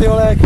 ty Olek?